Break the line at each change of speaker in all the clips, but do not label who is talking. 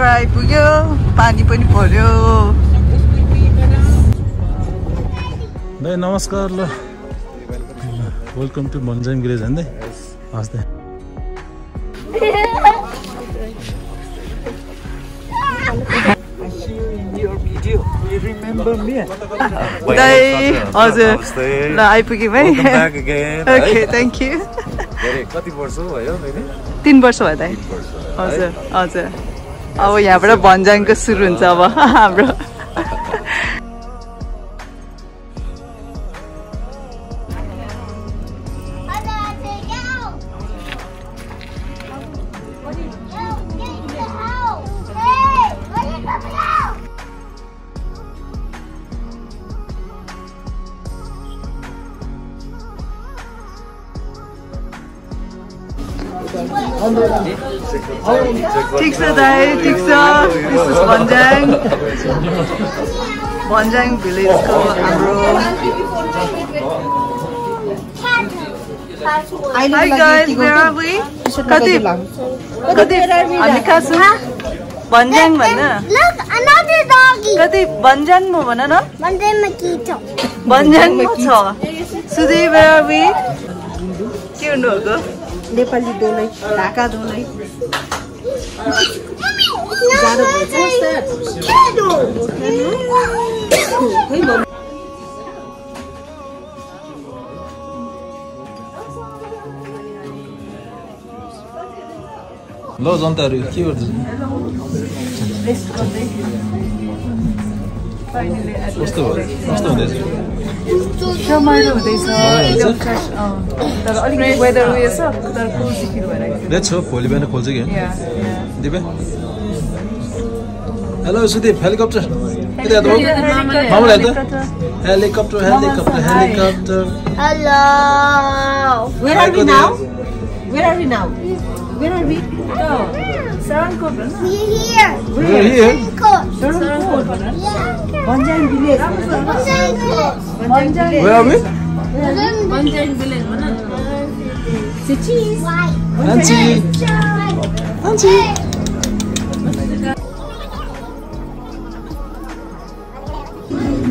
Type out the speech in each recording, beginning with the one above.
भर्खर आइपुग्यो पानी पनि पर्यो
दाइ नमस्कार ल वेलकम टु भन्जाङ भिलेज होइन हस्
हजुर ल आइपुग्यौँ है ओके थ्याङ्क यू
कति वर्ष भयो
तिन वर्ष भयो दाइ हजुर हजुर अब यहाँबाट भन्ज्याङको सुरु हुन्छ अब। हाम्रो ठिक छ दाइ ठिक छ। भन्ज्याङ भन्ज्याङ भिलेजको हाम्रो कति कति हामी कहाँ छौँ भन्ज्याङ भन्न. कति भन्ज्याङमा भन न. भन्ज्याङमा छ? के हुनुभएको?
नेपाली डोलै ढाका डोलै
ल जनताहरू के गर्दैछ कस्तो भयो? कस्तो हुँदैछ?
रमाइलो हुँदैछ। एकदम फ्रेस। तर अलिक वेदर उयो छ तर कोजी फिल भइरहेको
लेट्स हो भोलि बिहान खोल्छ कि?
छ.
दिपे? Hello Sudeep helicopter. कति हात हो मामुलाई त helicopter helicopter helicopter.
Hello.
Where are we now? Where are we? No. Sarankotan.
We're here.
We're here.
Sarangkot.
Banjain village. Banjain village. Banjain village.
Where are we? Banjain village.
Say cheese.
Why? Banjain.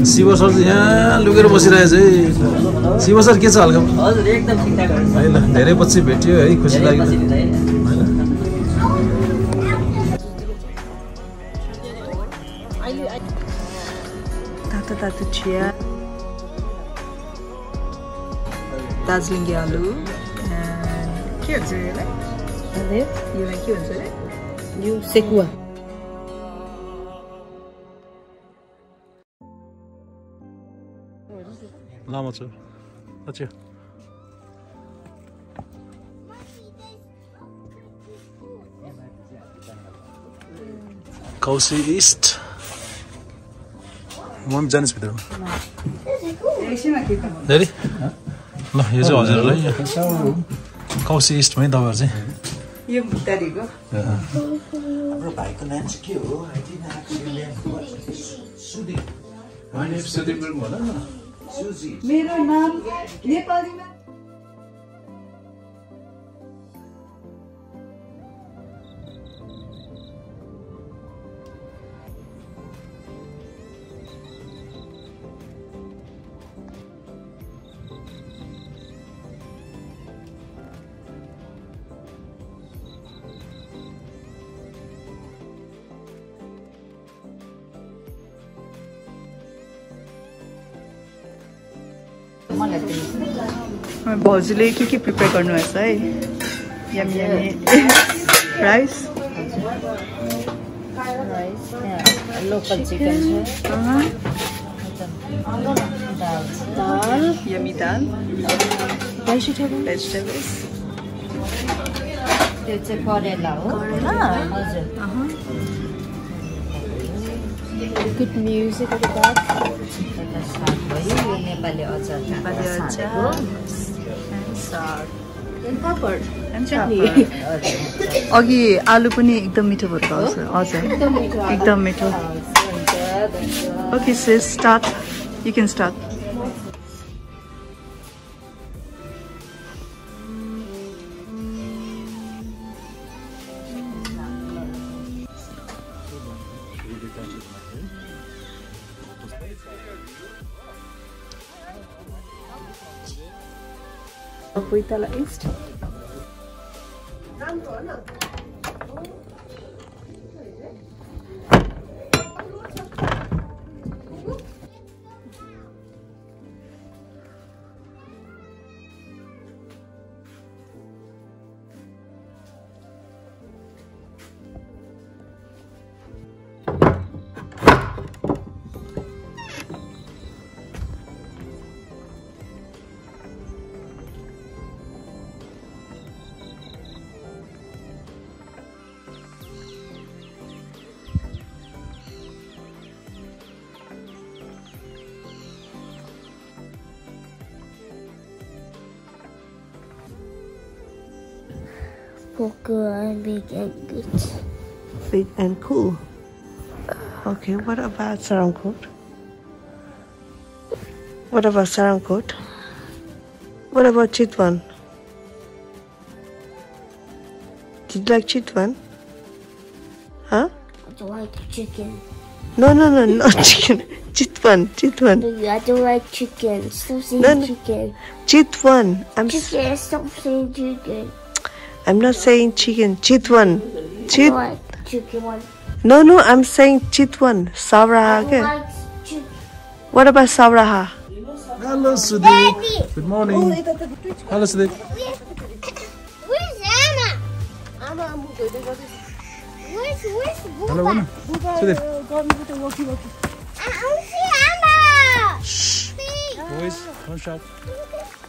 Shiv sir यहाँ लुकेर बसिरहेछ है। Shiv sir के छ हल्का
हजुर एकदम ठिकठाक
है। ल धेरै पछि भेट्यो है खुसी लाग्यो। होइन।
तातो तातो चिया। दार्जिलिङे आलु। के भन्छ यसलाई? के भन्छ अरे
लामो छ अच्छा कौसी इस्ट म पनि जानुहोस् भित्रमा धेरै ल यो चाहिँ हजुरहरूलाई यहाँ कौसी इस्टमै तपाईँहरू चाहिँ
मेरो नाम नेपालीमा भाउजूले के के प्रिपेयर गर्नुभएछ है? Yum yummy rice
Local chicken. Dal.
Yummy dal
Vegetable.
Vegetables
त्यो चाहिँ करेला हो। हजुर। गुड म्युजिक नेपाली अचार।
नेपाली अघि आलु पनि एकदम मिठो भएको हजुर। एकदम मिठो okay sis start you can start East.
Cocoa, big and good.
Big and cool. Okay, what about sarong coat? What about sarong coat? What about chitwan? Did you like chitwan? Huh?
I don't like chicken.
No, no, no, not chicken. Chitwan, chitwan,
No, I don't like chicken. Stop saying
No, no.
chicken.
chitwan. I'm
Chicken, stop saying chicken.
I'm not saying chicken. Chitwan. Chit.
chicken.
No, no, I'm saying chitwan. Savraha. What about savraha?
Hello, Sudeep. Good morning. Hello, Sudeep.
Where's Anna? Where's, where's
Hello,
Booba?
Anna. Sudeep.
I don't see Anna.
Shh.
See?
Boys, don't shout.
I don't see Booba.
होला नि
I don't see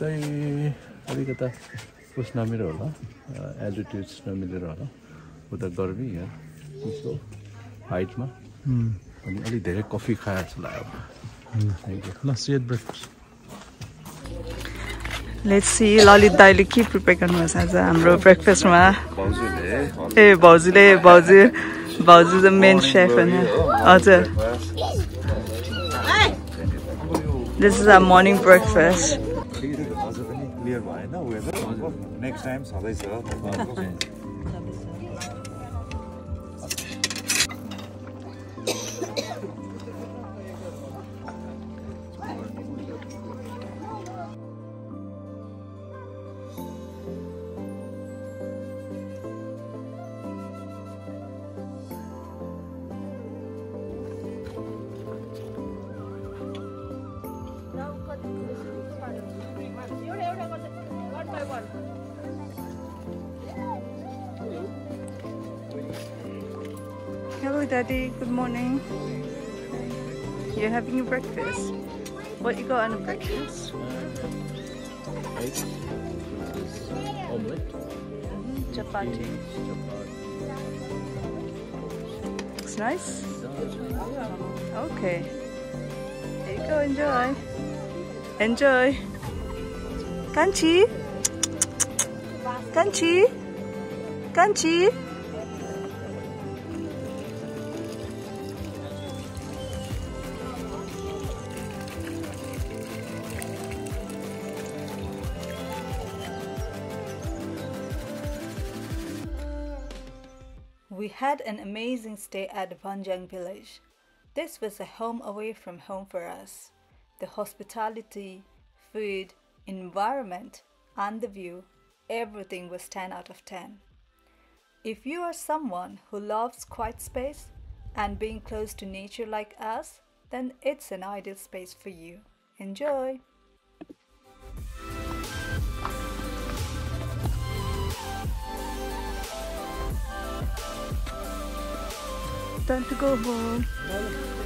सिधै अलिकता उस नमिलेर होला altitude नमिलेर होला। उता गर्मी यहाँ चिसो हाइटमा। अनि अलिक धेरै कफी खाएर जस्तो लाग्यो थ्याङ्क यू ल set breakfast
let's see Lalit दाईले के प्रिपेयर गर्नुभएको छ आज हाम्रो ब्रेकफास्टमा ए भाउजूले भाउजू भाउजू द मेन सेफ होइन। हजुर। This is our morning breakfast
next time छँदैछ
Daddy. Good morning. You're having your breakfast. What you got on breakfast? Chapati. Looks nice. Okay. There you go. Enjoy. Enjoy. Kanchi. Kanchi. Kanchi. We had an amazing stay at the Panjang village. This was a home away from home for us. The hospitality, food, environment, and the view, everything was 10 out of 10. If you are someone who loves quiet space and being close to nature like us, then it's an ideal space for you. Enjoy! Time to go home.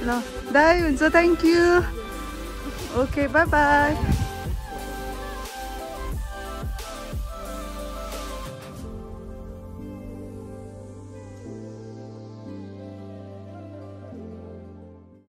No, bye. So thank you. Okay, bye bye.